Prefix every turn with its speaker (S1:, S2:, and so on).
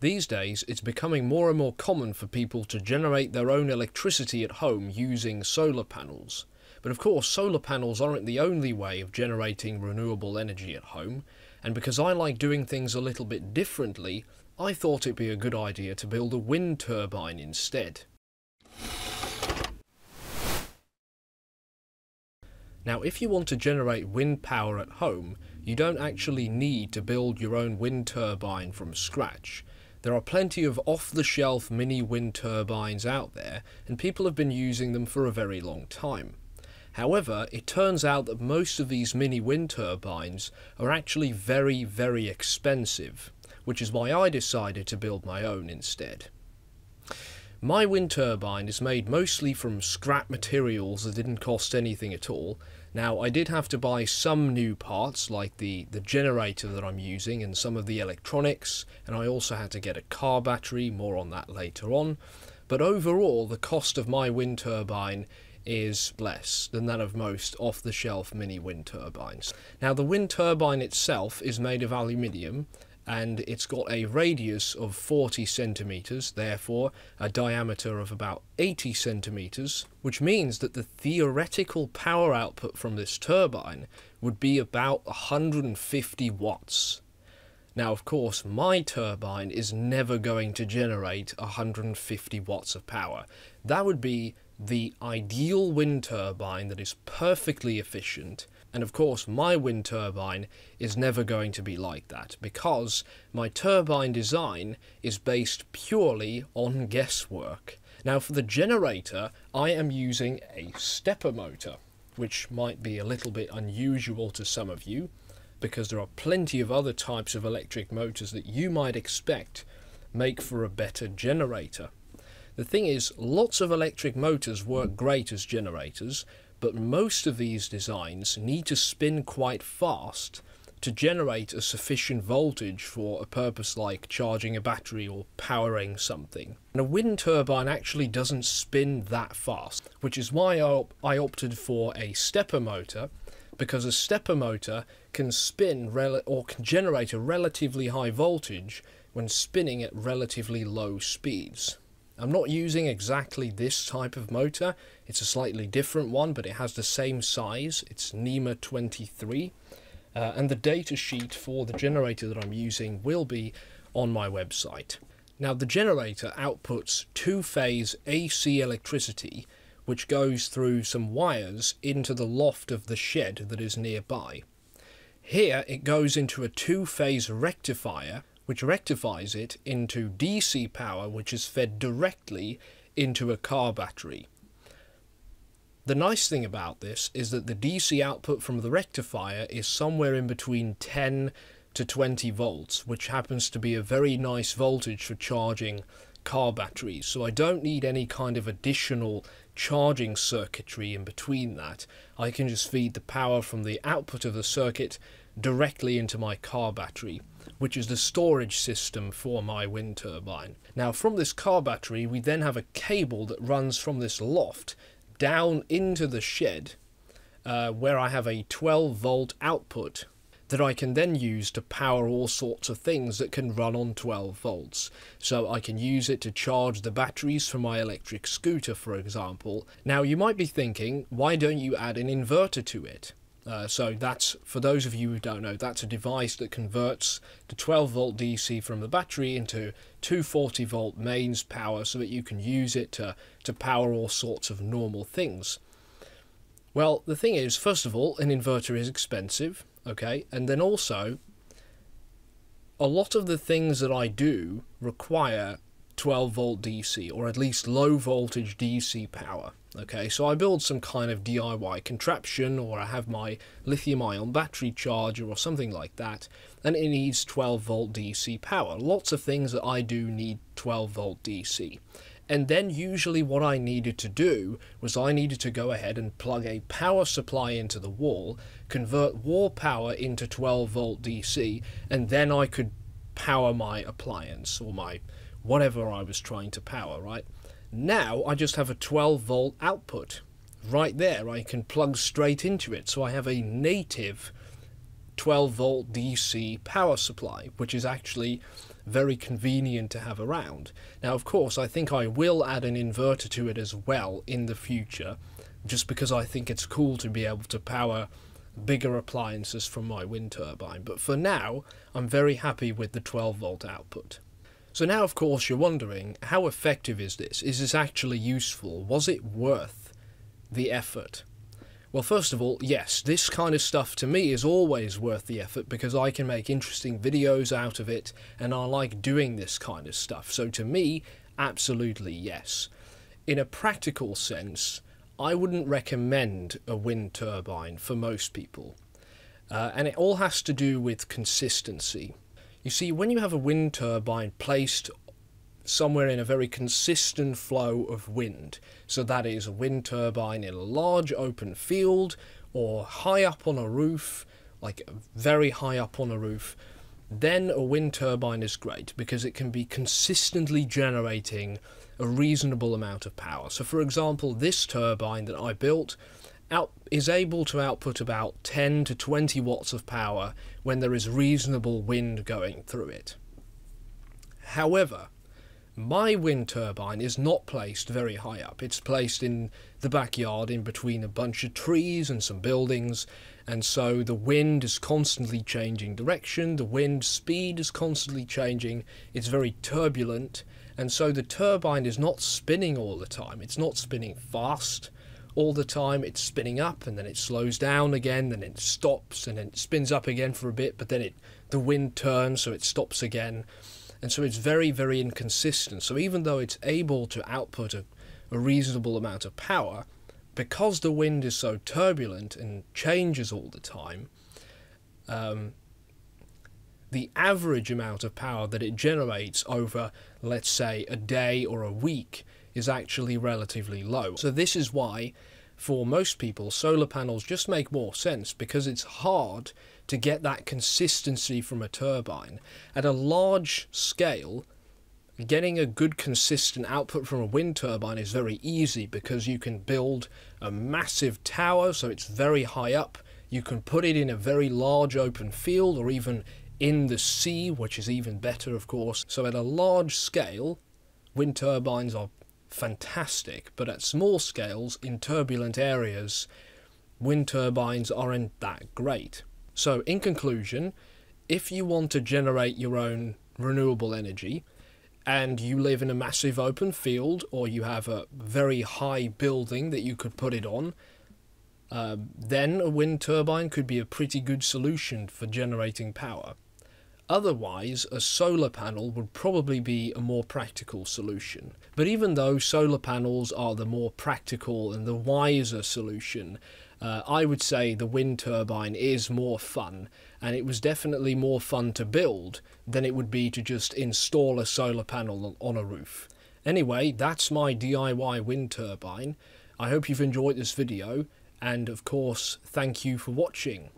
S1: These days, it's becoming more and more common for people to generate their own electricity at home using solar panels. But of course, solar panels aren't the only way of generating renewable energy at home, and because I like doing things a little bit differently, I thought it'd be a good idea to build a wind turbine instead. Now, if you want to generate wind power at home, you don't actually need to build your own wind turbine from scratch. There are plenty of off-the-shelf mini wind turbines out there, and people have been using them for a very long time. However, it turns out that most of these mini wind turbines are actually very, very expensive, which is why I decided to build my own instead. My wind turbine is made mostly from scrap materials that didn't cost anything at all. Now I did have to buy some new parts like the, the generator that I'm using and some of the electronics and I also had to get a car battery, more on that later on. But overall the cost of my wind turbine is less than that of most off-the-shelf mini wind turbines. Now the wind turbine itself is made of aluminium and it's got a radius of 40 centimeters, therefore a diameter of about 80 centimeters, which means that the theoretical power output from this turbine would be about 150 watts. Now, of course, my turbine is never going to generate 150 watts of power. That would be the ideal wind turbine that is perfectly efficient and of course, my wind turbine is never going to be like that because my turbine design is based purely on guesswork. Now, for the generator, I am using a stepper motor, which might be a little bit unusual to some of you because there are plenty of other types of electric motors that you might expect make for a better generator. The thing is, lots of electric motors work great as generators, but most of these designs need to spin quite fast to generate a sufficient voltage for a purpose like charging a battery or powering something. And a wind turbine actually doesn't spin that fast, which is why I, I opted for a stepper motor, because a stepper motor can spin or can generate a relatively high voltage when spinning at relatively low speeds. I'm not using exactly this type of motor, it's a slightly different one, but it has the same size, it's NEMA 23, uh, and the data sheet for the generator that I'm using will be on my website. Now the generator outputs two-phase AC electricity which goes through some wires into the loft of the shed that is nearby. Here it goes into a two-phase rectifier which rectifies it into DC power which is fed directly into a car battery. The nice thing about this is that the DC output from the rectifier is somewhere in between 10 to 20 volts, which happens to be a very nice voltage for charging car batteries. So I don't need any kind of additional charging circuitry in between that. I can just feed the power from the output of the circuit directly into my car battery which is the storage system for my wind turbine. Now from this car battery we then have a cable that runs from this loft down into the shed uh, where I have a 12 volt output that I can then use to power all sorts of things that can run on 12 volts. So I can use it to charge the batteries for my electric scooter for example. Now you might be thinking why don't you add an inverter to it? Uh, so that's, for those of you who don't know, that's a device that converts the 12 volt DC from the battery into 240 volt mains power so that you can use it to, to power all sorts of normal things. Well, the thing is, first of all, an inverter is expensive, okay, and then also, a lot of the things that I do require 12 volt DC, or at least low voltage DC power. Okay, so I build some kind of DIY contraption or I have my lithium ion battery charger or something like that and it needs 12 volt DC power. Lots of things that I do need 12 volt DC. And then usually what I needed to do was I needed to go ahead and plug a power supply into the wall, convert wall power into 12 volt DC, and then I could power my appliance or my whatever I was trying to power, right? Now I just have a 12 volt output right there. I can plug straight into it. So I have a native 12 volt DC power supply, which is actually very convenient to have around. Now, of course, I think I will add an inverter to it as well in the future, just because I think it's cool to be able to power bigger appliances from my wind turbine. But for now, I'm very happy with the 12 volt output. So now, of course, you're wondering, how effective is this? Is this actually useful? Was it worth the effort? Well, first of all, yes, this kind of stuff to me is always worth the effort because I can make interesting videos out of it and I like doing this kind of stuff. So to me, absolutely yes. In a practical sense, I wouldn't recommend a wind turbine for most people. Uh, and it all has to do with consistency. You see, when you have a wind turbine placed somewhere in a very consistent flow of wind. So that is a wind turbine in a large open field or high up on a roof, like very high up on a roof, then a wind turbine is great because it can be consistently generating a reasonable amount of power. So for example, this turbine that I built out, is able to output about 10 to 20 watts of power when there is reasonable wind going through it. However, my wind turbine is not placed very high up. It's placed in the backyard in between a bunch of trees and some buildings, and so the wind is constantly changing direction, the wind speed is constantly changing, it's very turbulent, and so the turbine is not spinning all the time. It's not spinning fast all the time. It's spinning up and then it slows down again, then it stops and then it spins up again for a bit, but then it the wind turns so it stops again and so it's very, very inconsistent. So even though it's able to output a, a reasonable amount of power, because the wind is so turbulent and changes all the time, um, the average amount of power that it generates over, let's say, a day or a week is actually relatively low. So this is why, for most people, solar panels just make more sense because it's hard to get that consistency from a turbine. At a large scale, getting a good consistent output from a wind turbine is very easy because you can build a massive tower so it's very high up. You can put it in a very large open field or even in the sea, which is even better, of course. So at a large scale, wind turbines are fantastic, but at small scales, in turbulent areas, wind turbines aren't that great. So, in conclusion, if you want to generate your own renewable energy and you live in a massive open field or you have a very high building that you could put it on, uh, then a wind turbine could be a pretty good solution for generating power. Otherwise, a solar panel would probably be a more practical solution. But even though solar panels are the more practical and the wiser solution, uh, I would say the wind turbine is more fun, and it was definitely more fun to build than it would be to just install a solar panel on a roof. Anyway, that's my DIY wind turbine. I hope you've enjoyed this video, and of course, thank you for watching.